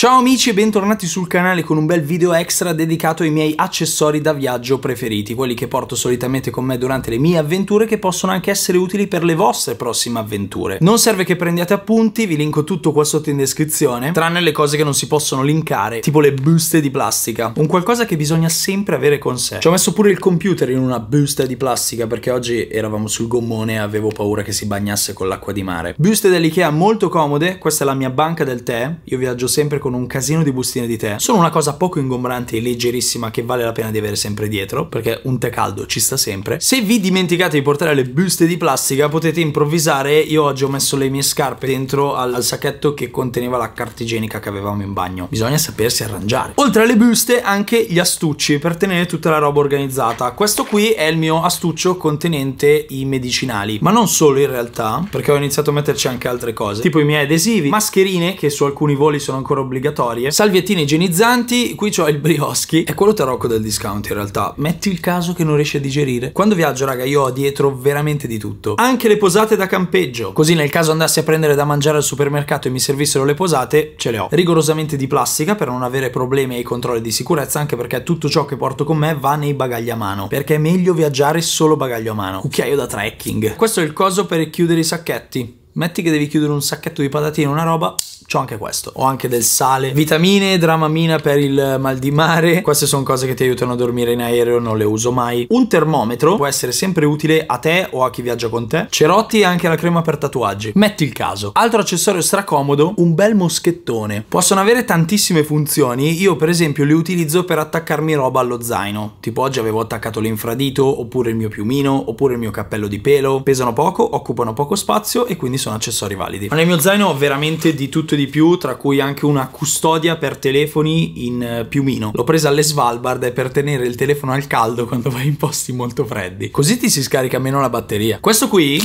Ciao amici e bentornati sul canale con un bel video extra dedicato ai miei accessori da viaggio preferiti, quelli che porto solitamente con me durante le mie avventure che possono anche essere utili per le vostre prossime avventure. Non serve che prendiate appunti, vi linko tutto qua sotto in descrizione, tranne le cose che non si possono linkare, tipo le buste di plastica, un qualcosa che bisogna sempre avere con sé. Ci ho messo pure il computer in una busta di plastica perché oggi eravamo sul gommone e avevo paura che si bagnasse con l'acqua di mare. Buste dell'Ikea molto comode, questa è la mia banca del tè, io viaggio sempre con un casino di bustine di tè. Sono una cosa poco ingombrante e leggerissima che vale la pena di avere sempre dietro, perché un tè caldo ci sta sempre. Se vi dimenticate di portare le buste di plastica, potete improvvisare. Io oggi ho messo le mie scarpe dentro al, al sacchetto che conteneva la carta igienica che avevamo in bagno. Bisogna sapersi arrangiare. Oltre alle buste, anche gli astucci per tenere tutta la roba organizzata. Questo qui è il mio astuccio contenente i medicinali, ma non solo in realtà, perché ho iniziato a metterci anche altre cose, tipo i miei adesivi, mascherine che su alcuni voli sono ancora obbligatorie obbligatorie. Salviettine igienizzanti, qui ho il brioschi, è quello tarocco del discount in realtà. Metti il caso che non riesci a digerire. Quando viaggio, raga, io ho dietro veramente di tutto. Anche le posate da campeggio. Così nel caso andassi a prendere da mangiare al supermercato e mi servissero le posate, ce le ho. Rigorosamente di plastica per non avere problemi ai controlli di sicurezza, anche perché tutto ciò che porto con me va nei bagagli a mano. Perché è meglio viaggiare solo bagaglio a mano. Cucchiaio da trekking. Questo è il coso per chiudere i sacchetti. Metti che devi chiudere un sacchetto di patatine, una roba, C'ho anche questo. Ho anche del sale, vitamine, dramamina per il mal di mare. Queste sono cose che ti aiutano a dormire in aereo, non le uso mai. Un termometro può essere sempre utile a te o a chi viaggia con te. Cerotti e anche la crema per tatuaggi. Metti il caso. Altro accessorio stracomodo, un bel moschettone. Possono avere tantissime funzioni. Io per esempio li utilizzo per attaccarmi roba allo zaino. Tipo oggi avevo attaccato l'infradito, oppure il mio piumino, oppure il mio cappello di pelo. Pesano poco, occupano poco spazio e quindi sono accessori validi. Ma nel mio zaino ho veramente di tutto e di più, tra cui anche una custodia per telefoni in eh, piumino. L'ho presa alle Svalbard per tenere il telefono al caldo quando vai in posti molto freddi. Così ti si scarica meno la batteria. Questo qui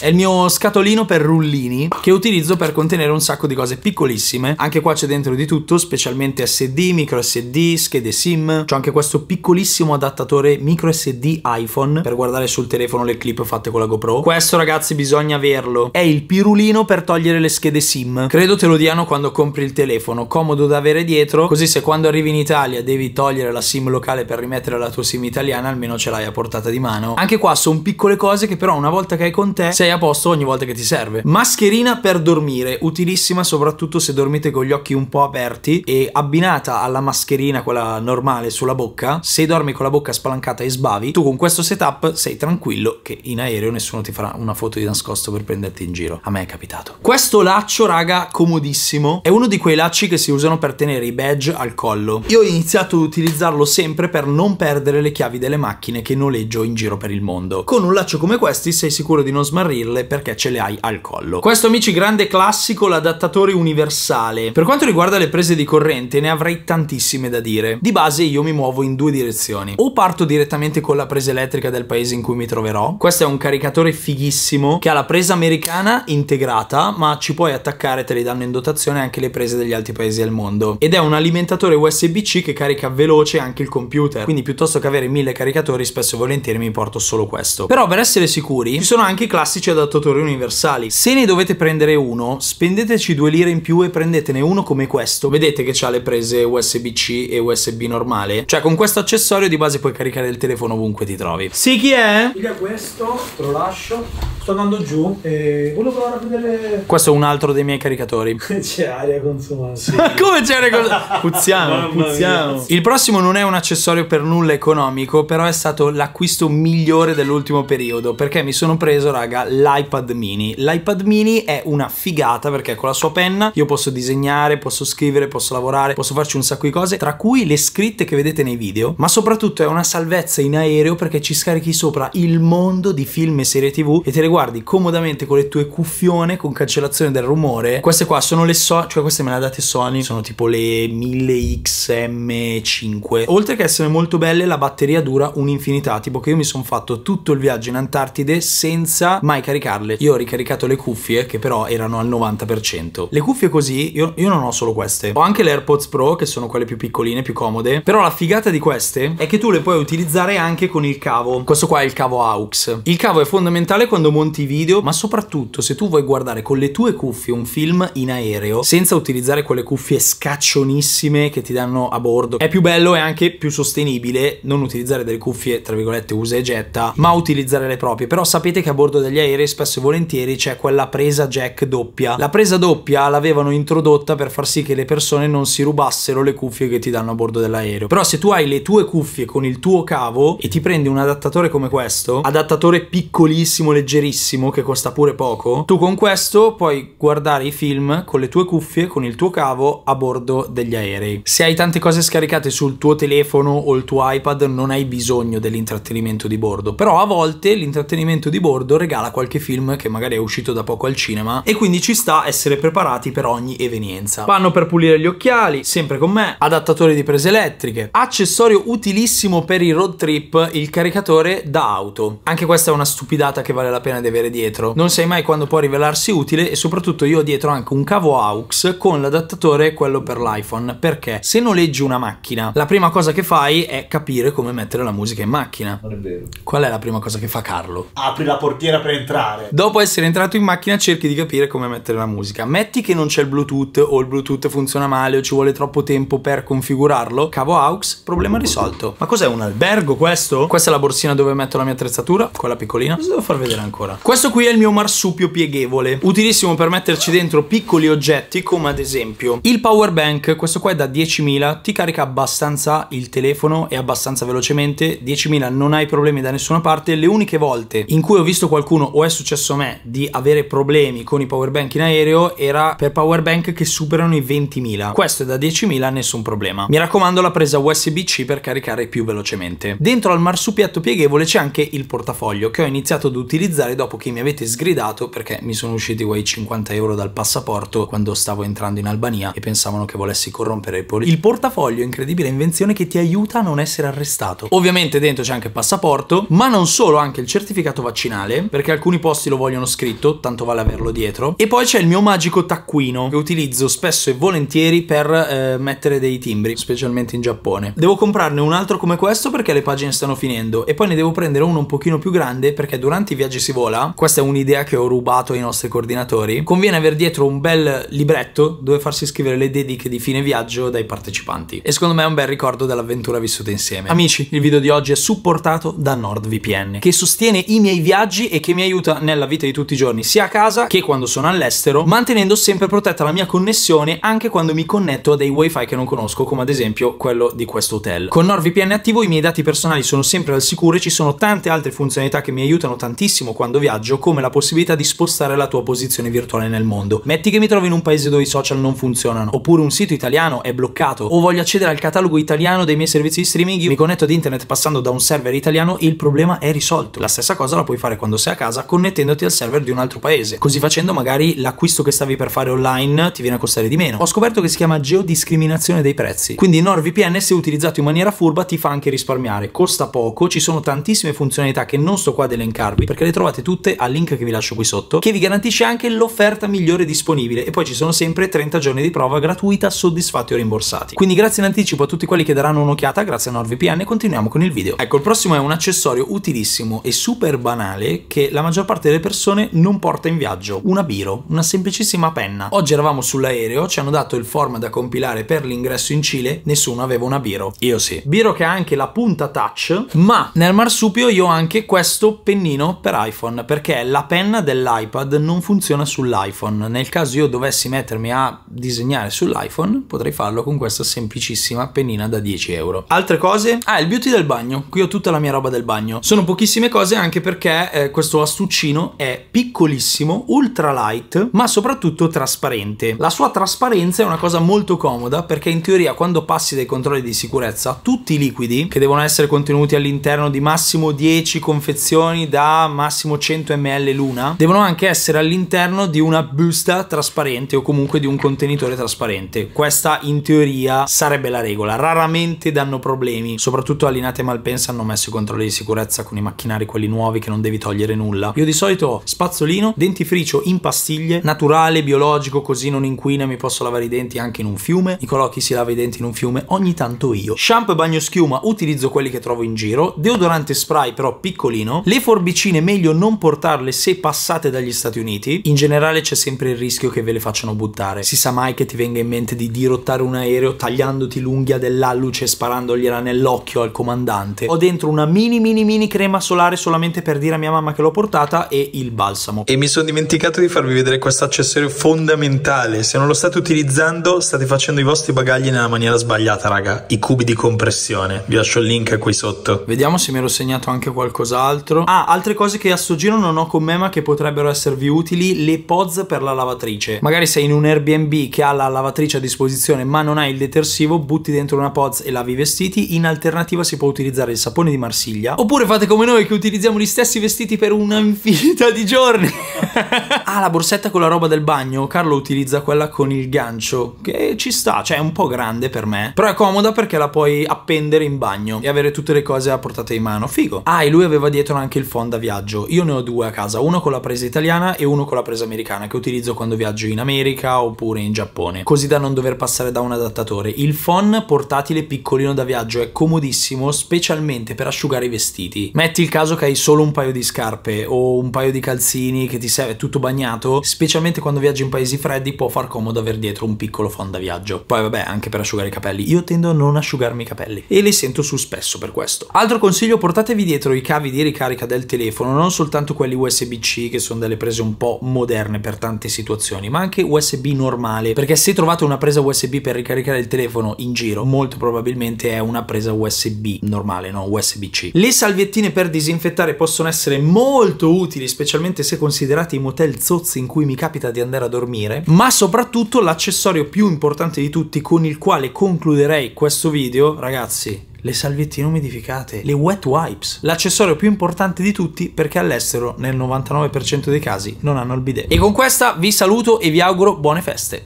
è il mio scatolino per rullini che utilizzo per contenere un sacco di cose piccolissime. Anche qua c'è dentro di tutto, specialmente SD, micro SD, schede SIM. C'ho anche questo piccolissimo adattatore micro SD iPhone per guardare sul telefono le clip fatte con la GoPro. Questo ragazzi bisogna averlo. È il pirulino per togliere le schede SIM. Credo te lo diano quando compri il telefono. Comodo da avere dietro, così se quando arrivi in Italia devi togliere la SIM locale per rimettere la tua SIM italiana, almeno ce l'hai a portata di mano. Anche qua sono piccole cose che però una volta che hai con te sei a posto ogni volta che ti serve. Mascherina per dormire, utilissima soprattutto se dormite con gli occhi un po' aperti e abbinata alla mascherina, quella normale sulla bocca, se dormi con la bocca spalancata e sbavi, tu con questo setup sei tranquillo che in aereo nessuno ti farà una foto di nascosto per prenderti in giro. A me è capitato. Questo laccio, raga, comodissimo, è uno di quei lacci che si usano per tenere i badge al collo. Io ho iniziato ad utilizzarlo sempre per non perdere le chiavi delle macchine che noleggio in giro per il mondo. Con un laccio come questi sei sicuro di non smarrirle perché ce le hai al collo. Questo amici grande classico, l'adattatore universale. Per quanto riguarda le prese di corrente ne avrei tantissime da dire. Di base io mi muovo in due direzioni. O parto direttamente con la presa elettrica del paese in cui mi troverò. Questo è un caricatore fighissimo che ha la presa americana integrata ma ci puoi attaccare, te li danno in dotazione anche le prese degli altri paesi del mondo. Ed è un alimentatore USB-C che carica veloce anche il computer. Quindi piuttosto che avere mille caricatori spesso e volentieri mi porto solo questo. Però per essere sicuri ci sono anche i classici adattatori adattatore universali. Se ne dovete prendere uno, spendeteci due lire in più e prendetene uno come questo. Vedete che ha le prese USB-C e USB normale? Cioè con questo accessorio di base puoi caricare il telefono ovunque ti trovi. Sì, chi è? Figa questo, te lo lascio. Sto andando giù e volevo provare a vedere... Questo è un altro dei miei caricatori. c'è aria consumata. Sì. Come c'è aria consumata? Puzziamo, puzziamo. Il prossimo non è un accessorio per nulla economico, però è stato l'acquisto migliore dell'ultimo periodo, perché mi sono preso, raga, l'iPad mini. L'iPad mini è una figata perché con la sua penna io posso disegnare, posso scrivere, posso lavorare, posso farci un sacco di cose, tra cui le scritte che vedete nei video, ma soprattutto è una salvezza in aereo perché ci scarichi sopra il mondo di film e serie tv e te le guardi comodamente con le tue cuffione con cancellazione del rumore. Queste qua sono le Sony, cioè queste me le ha date Sony, sono tipo le 1000XM5. Oltre che essere molto belle, la batteria dura un'infinità, tipo che io mi sono fatto tutto il viaggio in Antartide senza mai caricarle. Io ho ricaricato le cuffie che però erano al 90%. Le cuffie così, io, io non ho solo queste. Ho anche le AirPods Pro che sono quelle più piccoline, più comode. Però la figata di queste è che tu le puoi utilizzare anche con il cavo. Questo qua è il cavo AUX. Il cavo è fondamentale quando monti monti video, ma soprattutto se tu vuoi guardare con le tue cuffie un film in aereo senza utilizzare quelle cuffie scaccionissime che ti danno a bordo, è più bello e anche più sostenibile non utilizzare delle cuffie tra virgolette usa e getta, ma utilizzare le proprie. Però sapete che a bordo degli aerei spesso e volentieri c'è quella presa jack doppia. La presa doppia l'avevano introdotta per far sì che le persone non si rubassero le cuffie che ti danno a bordo dell'aereo. Però se tu hai le tue cuffie con il tuo cavo e ti prendi un adattatore come questo, adattatore piccolissimo, leggerissimo, che costa pure poco, tu con questo puoi guardare i film con le tue cuffie, con il tuo cavo a bordo degli aerei. Se hai tante cose scaricate sul tuo telefono o il tuo iPad non hai bisogno dell'intrattenimento di bordo, però a volte l'intrattenimento di bordo regala qualche film che magari è uscito da poco al cinema e quindi ci sta essere preparati per ogni evenienza. Vanno per pulire gli occhiali, sempre con me, adattatore di prese elettriche, accessorio utilissimo per i road trip, il caricatore da auto. Anche questa è una stupidata che vale la pena di avere dietro. Non sai mai quando può rivelarsi utile e soprattutto io ho dietro anche un cavo AUX con l'adattatore quello per l'iPhone, perché se noleggi una macchina, la prima cosa che fai è capire come mettere la musica in macchina. Non è vero. Qual è la prima cosa che fa Carlo? Apri la portiera per entrare. Dopo essere entrato in macchina cerchi di capire come mettere la musica. Metti che non c'è il Bluetooth o il Bluetooth funziona male o ci vuole troppo tempo per configurarlo. Cavo AUX, problema risolto. Ma cos'è un albergo questo? Questa è la borsina dove metto la mia attrezzatura, quella piccolina. Cosa devo far vedere ancora? Questo qui è il mio marsupio pieghevole, utilissimo per metterci dentro piccoli oggetti come ad esempio il power bank, questo qua è da 10.000, ti carica abbastanza il telefono e abbastanza velocemente, 10.000 non hai problemi da nessuna parte, le uniche volte in cui ho visto qualcuno o è successo a me di avere problemi con i power bank in aereo era per power bank che superano i 20.000. Questo è da 10.000, nessun problema. Mi raccomando la presa USB-C per caricare più velocemente. Dentro al marsupietto pieghevole c'è anche il portafoglio che ho iniziato ad utilizzare dopo che mi avete sgridato perché mi sono usciti quei 50 euro dal passaporto quando stavo entrando in Albania e pensavano che volessi corrompere il poli. Il portafoglio incredibile invenzione che ti aiuta a non essere arrestato. Ovviamente dentro c'è anche il passaporto, ma non solo, anche il certificato vaccinale, perché alcuni posti lo vogliono scritto, tanto vale averlo dietro. E poi c'è il mio magico taccuino che utilizzo spesso e volentieri per eh, mettere dei timbri, specialmente in Giappone. Devo comprarne un altro come questo perché le pagine stanno finendo e poi ne devo prendere uno un pochino più grande perché durante i viaggi si vola, questa è un'idea che ho rubato ai nostri coordinatori, conviene avere dietro un bel libretto dove farsi scrivere le dediche di fine viaggio dai partecipanti. E secondo me è un bel ricordo dell'avventura vissuta insieme. Amici, il video di oggi è supportato da NordVPN, che sostiene i miei viaggi e che mi aiuta nella vita di tutti i giorni, sia a casa che quando sono all'estero, mantenendo sempre protetta la mia connessione anche quando mi connetto a dei wifi che non conosco, come ad esempio quello di questo hotel. Con NordVPN attivo i miei dati personali sono sempre al sicuro e ci sono tante altre funzionalità che mi aiutano tantissimo quando viaggio, come la possibilità di spostare la tua posizione virtuale nel mondo. Metti che mi trovi in un paese dove i social non funzionano, oppure un sito italiano è bloccato, o voglio accedere al catalogo italiano dei miei servizi di streaming, mi connetto ad internet passando da un server italiano e il problema è risolto. La stessa cosa la puoi fare quando sei a casa connettendoti al server di un altro paese. Così facendo magari l'acquisto che stavi per fare online ti viene a costare di meno. Ho scoperto che si chiama geodiscriminazione dei prezzi. Quindi NordVPN se utilizzato in maniera furba ti fa anche risparmiare. Costa poco, ci sono tantissime funzionalità che non sto qua ad elencarvi perché le trovate tutte al link che vi lascio qui sotto, che vi garantisce anche l'offerta migliore disponibile e poi ci sono sempre 30 giorni di prova gratuita soddisfatti o rimborsati. Quindi grazie in anticipo a tutti quelli che daranno un'occhiata grazie a NordVPN e continuiamo con il video. Ecco, il prossimo è un accessorio utilissimo e super banale che la maggior parte delle persone non porta in viaggio. Una biro, una semplicissima penna. Oggi eravamo sull'aereo, ci hanno dato il form da compilare per l'ingresso in Cile, nessuno aveva una biro. Io sì. Biro che ha anche la punta touch, ma nel marsupio io ho anche questo pennino per iPhone, perché la penna dell'iPad non funziona sull'iPhone. Nel caso io dovessi mettermi a disegnare sull'iPhone, potrei farlo con questa semplicissima pennina da 10 euro. Altre cose? Ah, il beauty del bagno. Qui ho tutta la mia roba del bagno. Sono pochissime cose anche perché eh, questo astuccino è piccolissimo, ultra light, ma soprattutto trasparente. La sua trasparenza è una cosa molto comoda perché in teoria quando passi dei controlli di sicurezza, tutti i liquidi che devono essere contenuti all'interno di massimo 10 confezioni da massimo 100 ml l'una, devono anche essere all'interno di una busta trasparente o comunque di un contenitore trasparente. Questa in teoria sarebbe la regola. Raramente danno problemi, soprattutto Alinate e Malpensa hanno messo i controlli di sicurezza con i macchinari quelli nuovi che non devi togliere nulla. Io di solito ho spazzolino, dentifricio in pastiglie, naturale, biologico, così non inquina, mi posso lavare i denti anche in un fiume. Nicolò chi si lava i denti in un fiume? Ogni tanto io. Shampoo e bagno schiuma utilizzo quelli che trovo in giro, deodorante spray però piccolino, le forbicine meglio non non portarle se passate dagli Stati Uniti. In generale c'è sempre il rischio che ve le facciano buttare. Si sa mai che ti venga in mente di dirottare un aereo tagliandoti l'unghia dell'alluce e sparandogliela nell'occhio al comandante. Ho dentro una mini mini mini crema solare solamente per dire a mia mamma che l'ho portata e il balsamo. E mi sono dimenticato di farvi vedere questo accessorio fondamentale. Se non lo state utilizzando, state facendo i vostri bagagli nella maniera sbagliata, raga. I cubi di compressione. Vi lascio il link qui sotto. Vediamo se mi ero segnato anche qualcos'altro. Ah, altre cose che a sto giro non ho con me ma che potrebbero esservi utili, le pods per la lavatrice. Magari sei in un Airbnb che ha la lavatrice a disposizione ma non hai il detersivo, butti dentro una pods e lavi i vestiti. In alternativa si può utilizzare il sapone di Marsiglia. Oppure fate come noi che utilizziamo gli stessi vestiti per una infinità di giorni. ah, la borsetta con la roba del bagno. Carlo utilizza quella con il gancio, che ci sta, cioè è un po' grande per me. Però è comoda perché la puoi appendere in bagno e avere tutte le cose a portata di mano. Figo. Ah, e lui aveva dietro anche il phone da viaggio. Io ne ho due a casa, uno con la presa italiana e uno con la presa americana, che utilizzo quando viaggio in America oppure in Giappone, così da non dover passare da un adattatore. Il phone portatile piccolino da viaggio è comodissimo, specialmente per asciugare i vestiti. Metti il caso che hai solo un paio di scarpe o un paio di calzini che ti serve tutto bagnato, specialmente quando viaggi in paesi freddi può far comodo avere dietro un piccolo phone da viaggio. Poi vabbè, anche per asciugare i capelli. Io tendo a non asciugarmi i capelli e li sento su spesso per questo. Altro consiglio, portatevi dietro i cavi di ricarica del telefono, non soltanto quelli USB-C che sono delle prese un po' moderne per tante situazioni, ma anche USB normale, perché se trovate una presa USB per ricaricare il telefono in giro, molto probabilmente è una presa USB normale, no USB-C. Le salviettine per disinfettare possono essere molto utili, specialmente se considerate i motel zozzi in cui mi capita di andare a dormire, ma soprattutto l'accessorio più importante di tutti con il quale concluderei questo video, ragazzi, le salviettine umidificate, le wet wipes, l'accessorio più importante di tutti perché all'estero nel 99% dei casi non hanno il bidet. E con questa vi saluto e vi auguro buone feste.